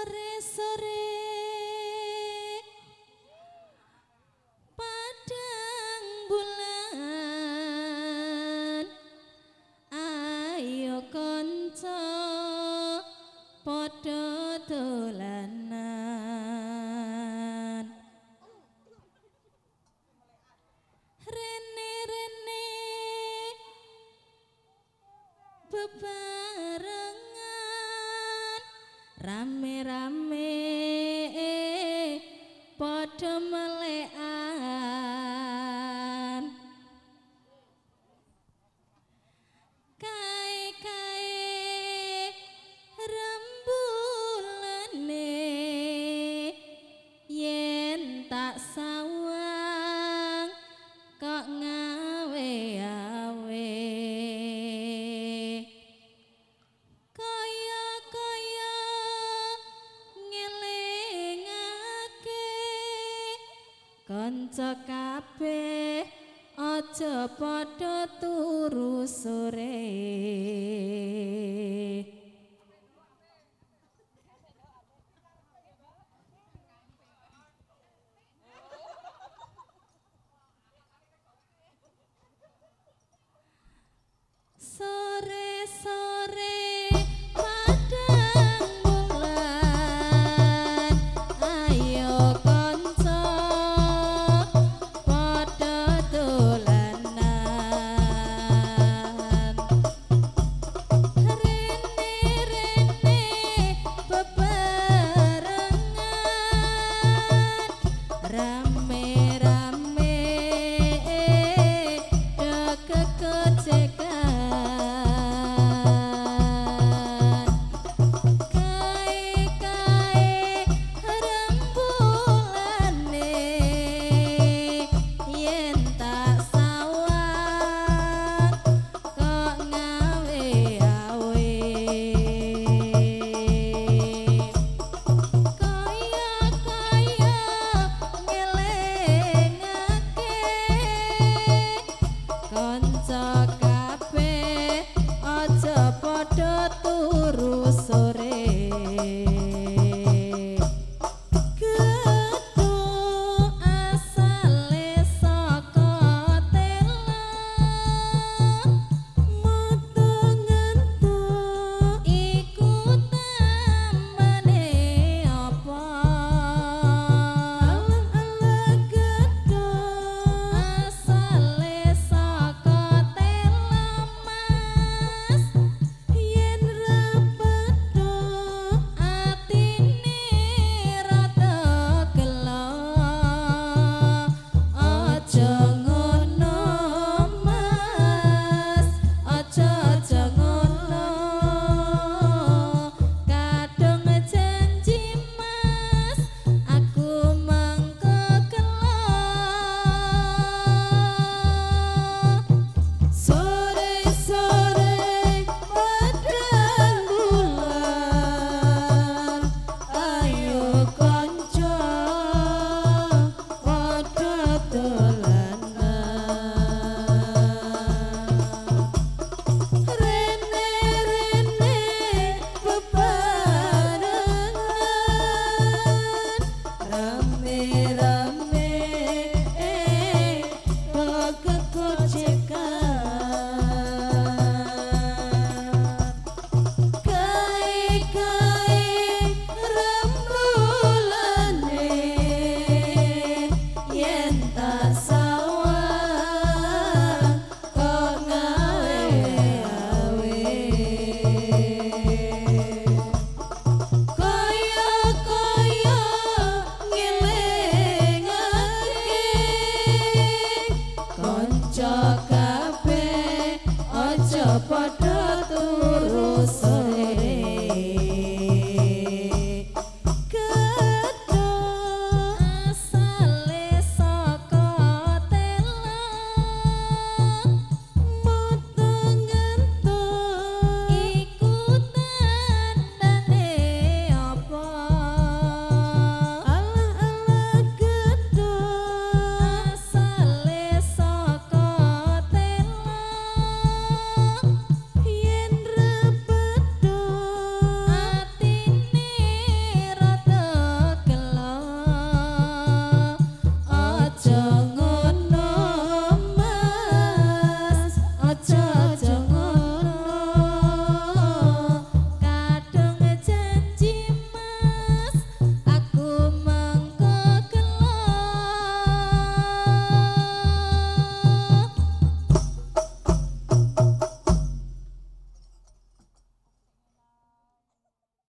sore sore padang bulan ayo kanca padtodanan Rene, Rene, Bebara. rame-rame padha melekan. Kae-kae rembulane yen tak konco kabeh aja padha turu sore. day.